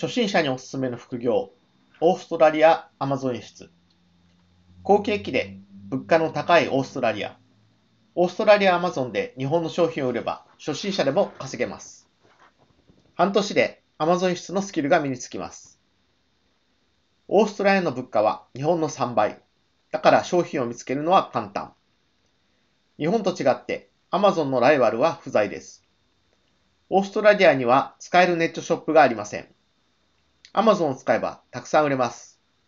初心者におすすめの副業、オーストラリアアマゾン輸出。好景気で物価の高いオーストラリア。オーストラリアアマゾンで日本の商品を売れば初心者でも稼げます。半年でアマゾン輸出のスキルが身につきます。オーストラリアの物価は日本の3倍。だから商品を見つけるのは簡単。日本と違ってアマゾンのライバルは不在です。オーストラリアには使えるネットショップがありません。Amazon を使えばたくさん売れます。